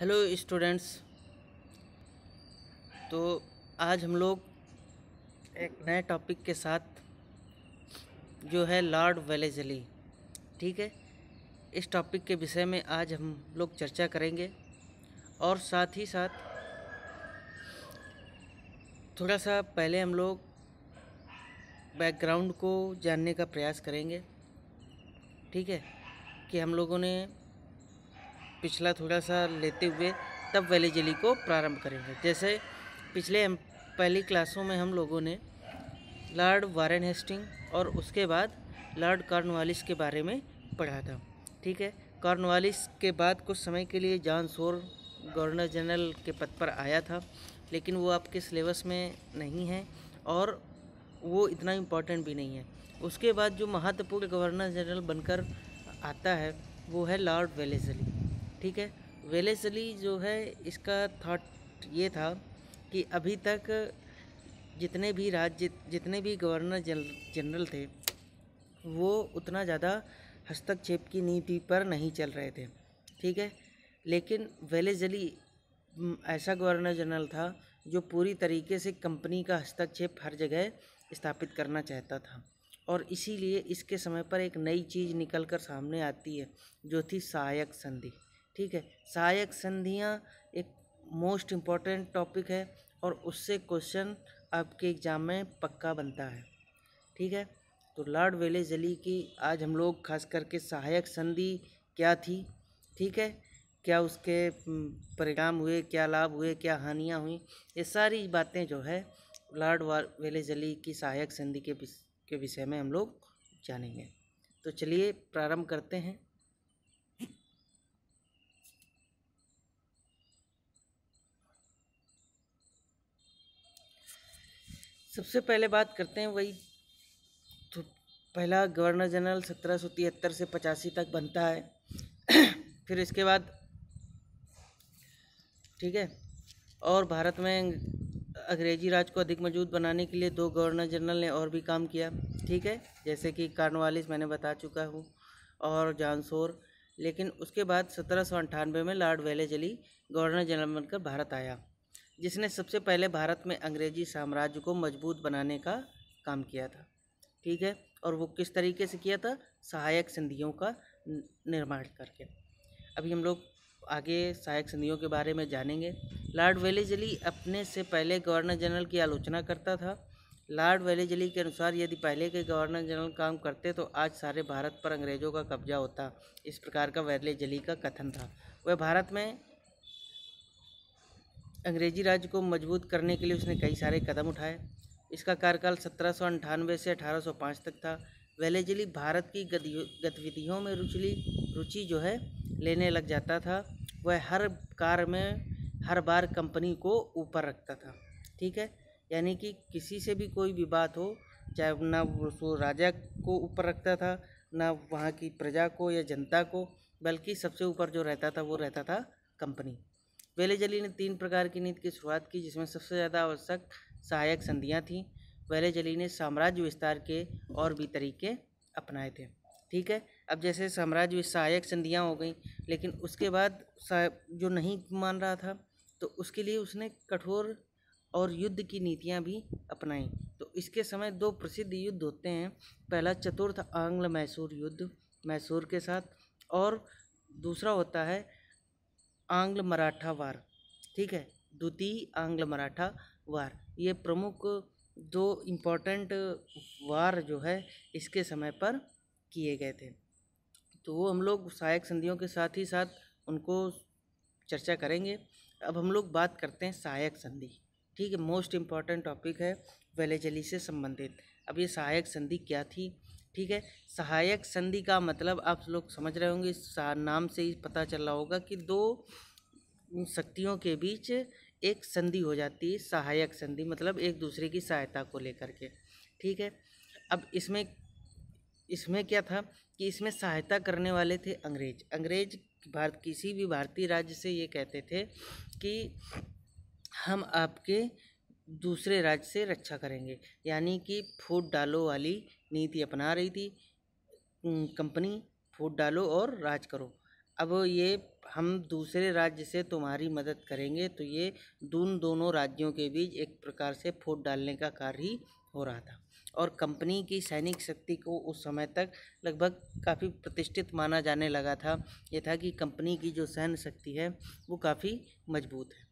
Hello students. तो आज हम लोग एक नए टॉपिक के साथ जो है लॉर्ड वेलेजली, ठीक है? इस टॉपिक के विषय में आज हम लोग चर्चा करेंगे और साथ ही साथ थोड़ा सा पहले हम लोग बैकग्राउंड को जानने का प्रयास करेंगे, ठीक है? कि हम लोगों ने पिछला थोड़ा सा लेते हुए तब वैली जली को प्रारंभ करेंगे। जैसे पिछले पहली क्लासों में हम लोगों ने लॉर्ड वारेन हेस्टिंग और उसके बाद लॉर्ड कॉर्नवालिस के बारे में पढ़ा था। ठीक है? कॉर्नवालिस के बाद कुछ समय के लिए जॉन सोर, गवर्नर जनरल के पद पर आया था, लेकिन वो आपके सिलेबस में नहीं है और वो इतना इम्पोर्टेंट भी नहीं है। उसके बाद जो महत्वपूर्ण गवर्नर जनरल बनकर आता है, वो है लॉर्ड वेलेजली। ठीक है? वेलेजली जो है, इसका थाट ये था कि अभी तक जितने भी राज्य जितने भी गवर्नर जनरल थे, वो उतना ज़्यादा हस्तक्षेप की नीति पर नहीं चल रहे थे। ठीक है? लेकिन वेलेजली ऐसा गवर्नर जनरल था जो पूरी तरीके से कंपनी का हस्तक्षेप हर जगह स्थापित करना चाहता था। और इसीलिए इसके समय पर एक नई चीज़ निकल कर सामने आती है, जो थी सहायक संधि। ठीक है? सहायक संधियाँ एक मोस्ट इंपॉर्टेंट टॉपिक है और उससे क्वेश्चन आपके एग्ज़ाम में पक्का बनता है। ठीक है? तो लॉर्ड वेले जली की आज हम लोग खास करके सहायक संधि क्या थी? ठीक है? क्या उसके परिणाम हुए, क्या लाभ हुए, क्या हानियाँ हुई? ये सारी बातें जो है लॉर्ड वेले जली की सहायक संधि के के विषय में हम लोग जानेंगे। तो चलिए प्रारंभ करते हैं। सबसे पहले बात करते हैं वही तो पहला गवर्नर जनरल सत्रह सौ तिहत्तर से पचासी तक बनता है। फिर इसके बाद, ठीक है, और भारत में अंग्रेज़ी राज को अधिक मज़बूत बनाने के लिए दो गवर्नर जनरल ने और भी काम किया, ठीक है, जैसे कि कार्नवालिस मैंने बता चुका हूँ, और जानसोर लेकिन उसके बाद सत्रह में लॉर्ड वेलेजली गवर्नर जनरल बनकर भारत आया। जिसने सबसे पहले भारत में अंग्रेज़ी साम्राज्य को मज़बूत बनाने का काम किया था, ठीक है? और वो किस तरीके से किया था? सहायक संधियों का निर्माण करके। अभी हम लोग आगे सहायक संधियों के बारे में जानेंगे। लॉर्ड वेलेजली अपने से पहले गवर्नर जनरल की आलोचना करता था। लॉर्ड वेलेजली के अनुसार यदि पहले के गवर्नर जनरल काम करते तो आज सारे भारत पर अंग्रेज़ों का कब्जा होता। इस प्रकार का वेलेजली का कथन था। वह भारत में अंग्रेज़ी राज्य को मज़बूत करने के लिए उसने कई सारे कदम उठाए। इसका कार्यकाल सत्रह से 1805 तक था। वेलेजली भारत की गतिविधियों में रुचि रुचि जो है, लेने लग जाता था। वह हर कार में, हर बार कंपनी को ऊपर रखता था। ठीक है? यानी कि किसी से भी कोई भी बात हो, चाहे ना वो राजा को ऊपर रखता था, ना वहाँ की प्रजा को या जनता को, बल्कि सबसे ऊपर जो रहता था, वो रहता था कंपनी। वेलेजली ने तीन प्रकार की नीति की शुरुआत की, जिसमें सबसे ज़्यादा आवश्यक सहायक संधियाँ थीं। पहले वेलेजली ने साम्राज्य विस्तार के और भी तरीके अपनाए थे। ठीक है? अब जैसे साम्राज्य सहायक संधियाँ हो गई, लेकिन उसके बाद जो नहीं मान रहा था तो उसके लिए उसने कठोर और युद्ध की नीतियाँ भी अपनाई। तो इसके समय दो प्रसिद्ध युद्ध होते हैं। पहला चतुर्थ आंग्ल मैसूर युद्ध, मैसूर के साथ, और दूसरा होता है आंग्ल मराठा वार, ठीक है? द्वितीय आंग्ल मराठा वार। ये प्रमुख दो इम्पोर्टेंट वार जो है, इसके समय पर किए गए थे। तो वो हम लोग सहायक संधियों के साथ ही साथ उनको चर्चा करेंगे। अब हम लोग बात करते हैं सहायक संधि, ठीक है? मोस्ट इंपॉर्टेंट टॉपिक है वेलेजली से संबंधित। अब ये सहायक संधि क्या थी? ठीक है? सहायक संधि का मतलब आप लोग समझ रहे होंगे नाम से ही पता चल रहा होगा कि दो शक्तियों के बीच एक संधि हो जाती है, सहायक संधि मतलब एक दूसरे की सहायता को लेकर के। ठीक है? अब इसमें इसमें क्या था कि इसमें सहायता करने वाले थे अंग्रेज़। अंग्रेज़ भारत, किसी भी भारतीय राज्य से ये कहते थे कि हम आपके दूसरे राज्य से रक्षा करेंगे। यानी कि फूट डालो वाली नीति अपना रही थी। कंपनी फूट डालो और राज करो। अब ये हम दूसरे राज्य से तुम्हारी मदद करेंगे तो ये दून दोनों राज्यों के बीच एक प्रकार से फूट डालने का कार्य ही हो रहा था। और कंपनी की सैनिक शक्ति को उस समय तक लगभग काफ़ी प्रतिष्ठित माना जाने लगा था। ये था कि कंपनी की जो सैन्य शक्ति है, वो काफ़ी मज़बूत है।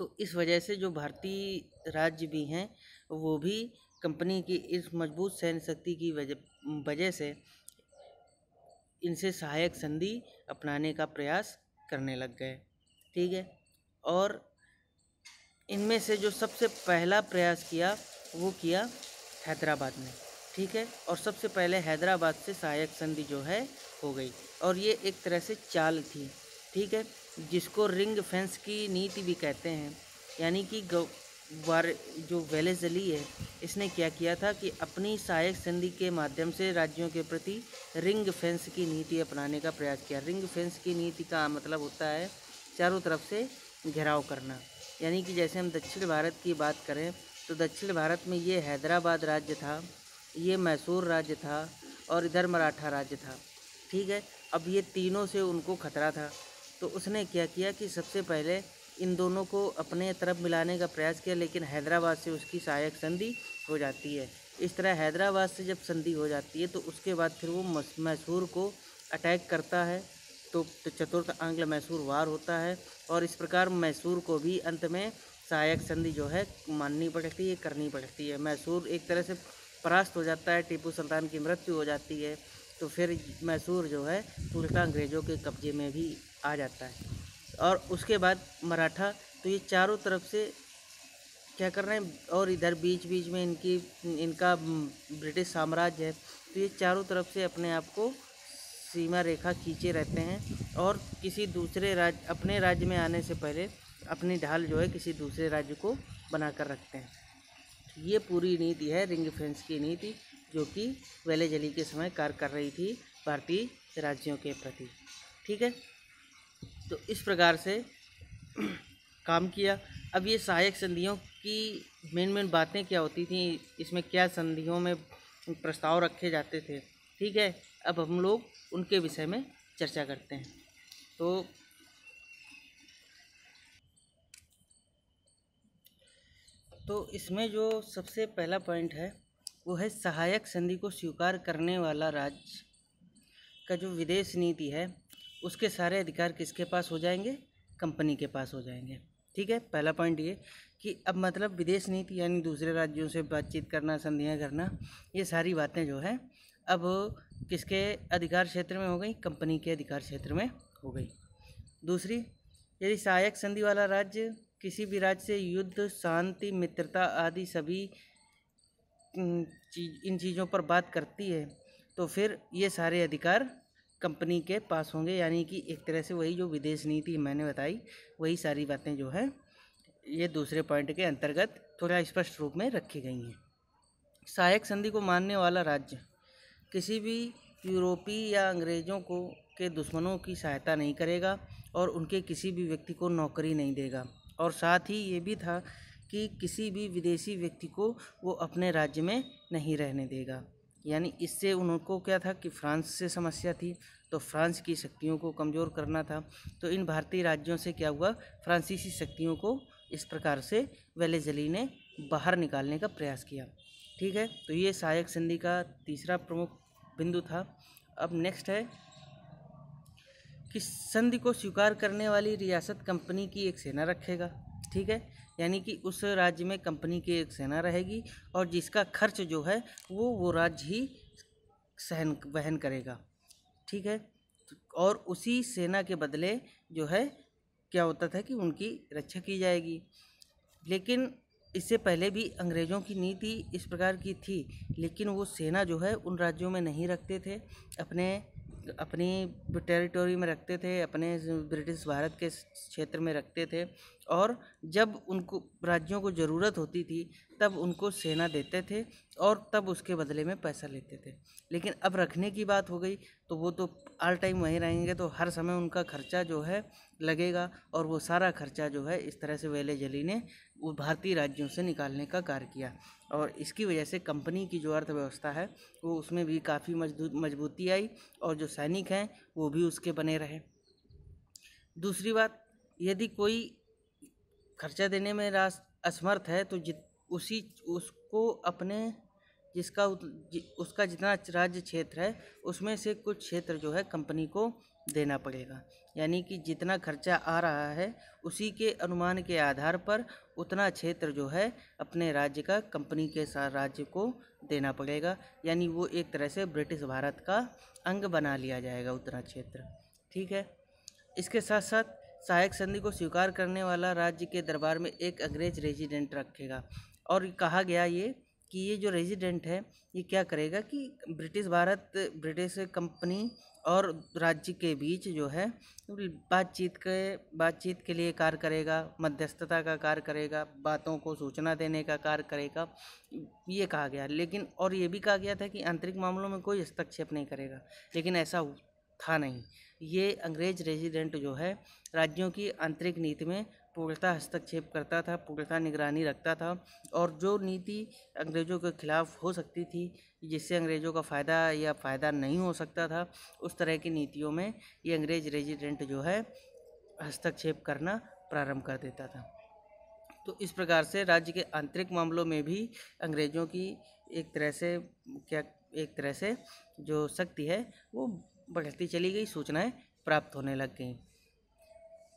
तो इस वजह से जो भारतीय राज्य भी हैं, वो भी कंपनी की इस मज़बूत सैन्य शक्ति की वजह से इनसे सहायक संधि अपनाने का प्रयास करने लग गए। ठीक है? और इनमें से जो सबसे पहला प्रयास किया, वो किया हैदराबाद में ठीक है? और सबसे पहले हैदराबाद से सहायक संधि जो है, हो गई। और ये एक तरह से चाल थी। ठीक है? जिसको रिंग फेंस की नीति भी कहते हैं। यानी कि वार जो वेलेजली है, इसने क्या किया था कि अपनी सहायक संधि के माध्यम से राज्यों के प्रति रिंग फेंस की नीति अपनाने का प्रयास किया। रिंग फेंस की नीति का मतलब होता है चारों तरफ़ से घेराव करना। यानी कि जैसे हम दक्षिण भारत की बात करें तो दक्षिण भारत में ये हैदराबाद राज्य था, ये मैसूर राज्य था और इधर मराठा राज्य था। ठीक है? अब ये तीनों से उनको खतरा था। तो उसने क्या किया कि सबसे पहले इन दोनों को अपने तरफ़ मिलाने का प्रयास किया, लेकिन हैदराबाद से उसकी सहायक संधि हो जाती है। इस तरह हैदराबाद से जब संधि हो जाती है तो उसके बाद फिर वो मैसूर को अटैक करता है तो चतुर्थ आंग्ल मैसूर वार होता है, और इस प्रकार मैसूर को भी अंत में सहायक संधि जो है माननी पड़ती है, करनी पड़ती है। मैसूर एक तरह से परास्त हो जाता है, टीपू सुल्तान की मृत्यु हो जाती है तो फिर मैसूर जो है, उल्टा अंग्रेज़ों के कब्जे में भी आ जाता है। और उसके बाद मराठा। तो ये चारों तरफ़ से क्या कर रहे हैं? और इधर बीच बीच में इनकी, इनका ब्रिटिश साम्राज्य है। तो ये चारों तरफ़ से अपने आप को सीमा रेखा खींचे रहते हैं और किसी दूसरे राज्य अपने राज्य में आने से पहले अपनी ढाल जो है किसी दूसरे राज्य को बनाकर रखते हैं। ये पूरी नीति है, रिंग फेंस की नीति, जो कि वेले जली के समय कार्य कर रही थी भारतीय राज्यों के प्रति। ठीक है? तो इस प्रकार से काम किया। अब ये सहायक संधियों की मेन मेन बातें क्या होती थी? इसमें क्या संधियों में प्रस्ताव रखे जाते थे? ठीक है, अब हम लोग उनके विषय में चर्चा करते हैं। तो तो इसमें जो सबसे पहला पॉइंट है, वो है सहायक संधि को स्वीकार करने वाला राज्य का जो विदेश नीति है उसके सारे अधिकार किसके पास हो जाएँगे? कंपनी के पास हो जाएँगे। ठीक है? पहला पॉइंट ये कि अब मतलब विदेश नीति यानी दूसरे राज्यों से बातचीत करना, संधियाँ करना, ये सारी बातें जो है, अब किसके अधिकार क्षेत्र में हो गई? कंपनी के अधिकार क्षेत्र में हो गई। दूसरी, यदि सहायक संधि वाला राज्य किसी भी राज्य से युद्ध, शांति, मित्रता आदि सभी इन चीज़ों पर बात करती है तो फिर ये सारे अधिकार कंपनी के पास होंगे, यानी कि एक तरह से वही जो विदेश नीति मैंने बताई, वही सारी बातें जो है, ये दूसरे पॉइंट के अंतर्गत थोड़ा स्पष्ट रूप में रखी गई हैं। सहायक संधि को मानने वाला राज्य, किसी भी यूरोपीय या अंग्रेज़ों को, के दुश्मनों की सहायता नहीं करेगा और उनके किसी भी व्यक्ति को नौकरी नहीं देगा। और साथ ही ये भी था कि किसी भी विदेशी व्यक्ति को वो अपने राज्य में नहीं रहने देगा। यानी इससे उनको क्या था कि फ्रांस से समस्या थी तो फ्रांस की शक्तियों को कमज़ोर करना था। तो इन भारतीय राज्यों से क्या हुआ, फ्रांसीसी शक्तियों को इस प्रकार से वेलेजली ने बाहर निकालने का प्रयास किया। ठीक है तो ये सहायक संधि का तीसरा प्रमुख बिंदु था। अब नेक्स्ट है कि संधि को स्वीकार करने वाली रियासत कंपनी की एक सेना रखेगा। ठीक है यानी कि उस राज्य में कंपनी की एक सेना रहेगी और जिसका खर्च जो है वो वो राज्य ही सहन, वहन करेगा। ठीक है? और उसी सेना के बदले जो है, क्या होता था कि उनकी रक्षा की जाएगी। लेकिन इससे पहले भी अंग्रेज़ों की नीति इस प्रकार की थी, लेकिन वो सेना जो है उन राज्यों में नहीं रखते थे। अपने अपनी टेरिटोरी में रखते थे, अपने ब्रिटिश भारत के क्षेत्र में रखते थे और जब उनको, राज्यों को ज़रूरत होती थी, तब उनको सेना देते थे और तब उसके बदले में पैसा लेते थे। लेकिन अब रखने की बात हो गई तो वो तो आल टाइम वहीं रहेंगे तो हर समय उनका खर्चा जो है लगेगा और वो सारा खर्चा जो है इस तरह से वेले जली ने भारतीय राज्यों से निकालने का कार्य किया और इसकी वजह से कंपनी की जो अर्थव्यवस्था है, वो उसमें भी काफ़ी मज़बूत मजबूती आई और जो सैनिक हैं, वो भी उसके बने रहे। दूसरी बात, यदि कोई खर्चा देने में रास, असमर्थ है तो जित, उसी, उसको अपने जिसका उसका जितना राज्य क्षेत्र है, उसमें से कुछ क्षेत्र जो है कंपनी को देना पड़ेगा। यानी कि जितना खर्चा आ रहा है, उसी के अनुमान के आधार पर उतना क्षेत्र जो है अपने राज्य का, कंपनी के साथ राज्य को देना पड़ेगा। यानी वो एक तरह से ब्रिटिश भारत का अंग बना लिया जाएगा उतना क्षेत्र। ठीक है? इसके साथ साथ सहायक संधि को स्वीकार करने वाला राज्य के दरबार में एक अंग्रेज़ रेजिडेंट रखेगा। और कहा गया ये कि ये जो रेजिडेंट है, ये क्या करेगा कि ब्रिटिश भारत ब्रिटिश कंपनी और राज्य के बीच जो है, बातचीत के बातचीत के लिए कार्य करेगा, मध्यस्थता का कार्य करेगा, बातों को सूचना देने का कार्य करेगा, ये कहा गया। लेकिन, और ये भी कहा गया था कि आंतरिक मामलों में कोई हस्तक्षेप नहीं करेगा, लेकिन ऐसा था नहीं। ये अंग्रेज़ रेजिडेंट जो है, राज्यों की आंतरिक नीति में पूर्णतः हस्तक्षेप करता था पूर्णतः निगरानी रखता था और जो नीति अंग्रेज़ों के खिलाफ हो सकती थी, जिससे अंग्रेज़ों का फ़ायदा या फ़ायदा नहीं हो सकता था, उस तरह की नीतियों में ये अंग्रेज़ रेजिडेंट जो है, हस्तक्षेप करना प्रारंभ कर देता था। तो इस प्रकार से राज्य के आंतरिक मामलों में भी अंग्रेज़ों की एक तरह से, क्या, एक तरह से जो शक्ति है, वो बढ़ती चली गई, सूचनाएँ प्राप्त होने लग गईं।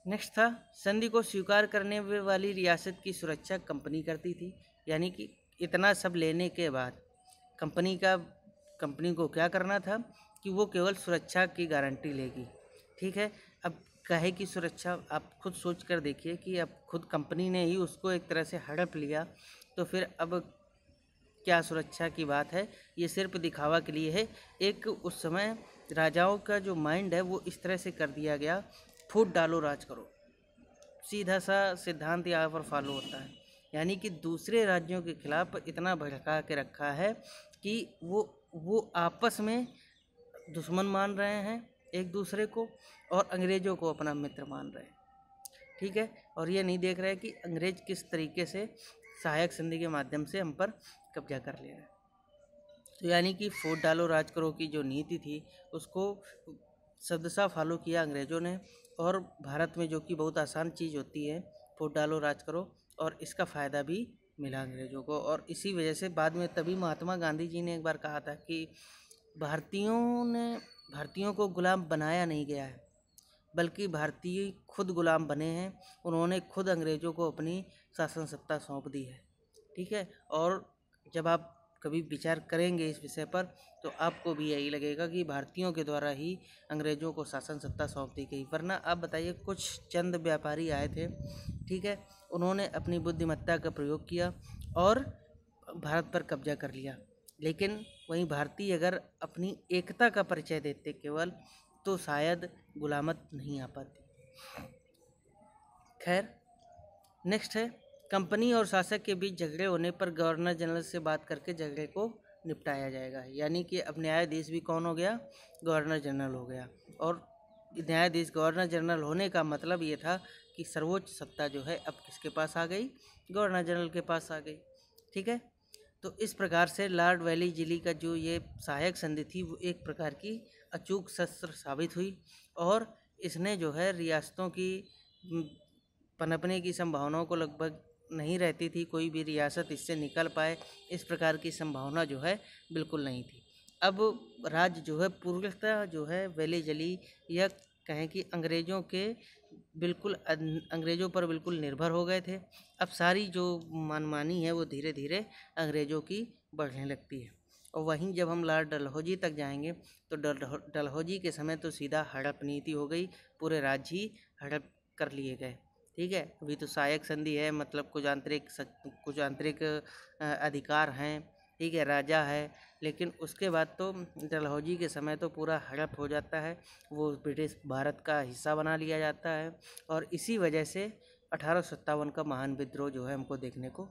नेक्स्ट था, संधि को स्वीकार करने वाली रियासत की सुरक्षा कंपनी करती थी, यानी कि इतना सब लेने के बाद। कंपनी का, कंपनी को क्या करना था कि वो केवल सुरक्षा की गारंटी लेगी। ठीक है, अब कहे की सुरक्षा, आप खुद सोच कर देखिए कि अब खुद कंपनी ने ही उसको एक तरह से हड़प लिया तो फिर अब क्या सुरक्षा की बात है? ये सिर्फ़ दिखावा के लिए है। एक उस समय राजाओं का जो माइंड है, वो इस तरह से कर दिया गया फूट डालो, राज करो। सीधा सा सिद्धांत यहाँ पर फॉलो होता है। यानी कि दूसरे राज्यों के खिलाफ इतना भड़का के रखा है कि वो वो आपस में दुश्मन मान रहे हैं एक दूसरे को और अंग्रेज़ों को अपना मित्र मान रहे हैं। ठीक है? और ये नहीं देख रहे कि अंग्रेज़ किस तरीके से सहायक संधि के माध्यम से हम पर कब्जा कर ले रहे हैं। तो यानी कि फोर्ट डालो, राज करो की जो नीति थी, उसको सदसा फॉलो किया अंग्रेज़ों ने और भारत में जो कि बहुत आसान चीज़ होती है, वोट डालो, राज करो और इसका फ़ायदा भी मिला अंग्रेज़ों को। और इसी वजह से बाद में तभी महात्मा गांधी जी ने एक बार कहा था कि भारतीयों ने, भारतीयों को गुलाम बनाया नहीं गया है, बल्कि भारतीय खुद गुलाम बने हैं। उन्होंने खुद अंग्रेज़ों को अपनी शासन सत्ता सौंप दी है, ठीक है? और जब आप कभी विचार करेंगे इस विषय पर तो आपको भी यही लगेगा कि भारतीयों के द्वारा ही अंग्रेज़ों को शासन सत्ता सौंप दी गई। वरना आप बताइए, कुछ चंद व्यापारी आए थे, ठीक है, उन्होंने अपनी बुद्धिमत्ता का प्रयोग किया और भारत पर कब्जा कर लिया। लेकिन वहीं भारतीय अगर अपनी एकता का परिचय देते केवल तो शायद गुलामत नहीं आ पाती। खैर नेक्स्ट है। कंपनी और शासक के बीच झगड़े होने पर गवर्नर जनरल से बात करके झगड़े को निपटाया जाएगा। यानी कि अब न्यायाधीश भी कौन हो गया? गवर्नर जनरल हो गया। और न्यायाधीश गवर्नर जनरल होने का मतलब ये था कि सर्वोच्च सत्ता जो है अब किसके पास आ गई? गवर्नर जनरल के पास आ गई। ठीक है? तो इस प्रकार से लॉर्ड वैली जिली का जो ये सहायक संधि थी, वो एक प्रकार की अचूक शस्त्र साबित हुई और इसने जो है रियासतों की पनपने की संभावनाओं को लगभग नहीं रहती थी, कोई भी रियासत इससे निकल पाए, इस प्रकार की संभावना जो है बिल्कुल नहीं थी। अब राज्य जो है पूर्णतः जो है वेली जली, या कहें कि अंग्रेज़ों के बिल्कुल अंग्रेज़ों पर बिल्कुल निर्भर हो गए थे। अब सारी जो मनमानी है वो धीरे धीरे अंग्रेज़ों की बढ़ने लगती है। और वहीं जब हम लाल डलहौजी तक जाएँगे तो डलहौजी के समय तो सीधा हड़प नीति हो गई, पूरे राज्य ही हड़प कर लिए गए। ठीक है? अभी तो सहायक संधि है मतलब कुछ आंतरिक कुछ आंतरिक अधिकार हैं, ठीक है, राजा है, लेकिन उसके बाद तो डलहौजी के समय तो पूरा हड़प हो जाता है, वो ब्रिटिश भारत का हिस्सा बना लिया जाता है और इसी वजह से अठारह सौ सत्तावन का महान विद्रोह जो है हमको देखने को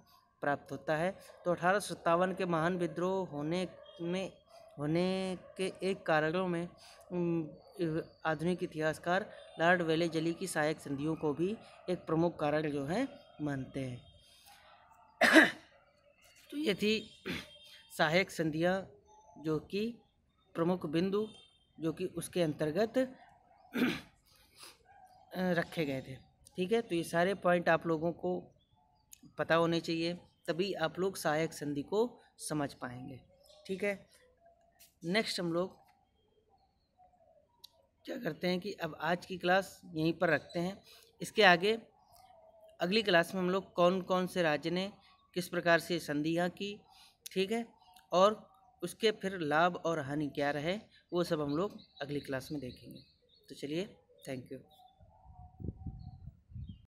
प्राप्त होता है। तो अठारह सौ सत्तावन के महान विद्रोह होने में, होने के एक कारणों में आधुनिक इतिहासकार लॉर्ड वेले जली की सहायक संधियों को भी एक प्रमुख कारण जो है मानते हैं। तो ये थी सहायक संधियाँ जो कि प्रमुख बिंदु जो कि उसके अंतर्गत रखे गए थे। ठीक है तो ये सारे पॉइंट आप लोगों को पता होने चाहिए, तभी आप लोग सहायक संधि को समझ पाएँगे। ठीक है, नेक्स्ट हम लोग क्या करते हैं कि अब आज की क्लास यहीं पर रखते हैं। इसके आगे अगली क्लास में हम लोग कौन कौन से राज्य ने किस प्रकार से संधियाँ की, ठीक है? और उसके फिर लाभ और हानि क्या रहे, वो सब हम लोग अगली क्लास में देखेंगे। तो चलिए, थैंक यू।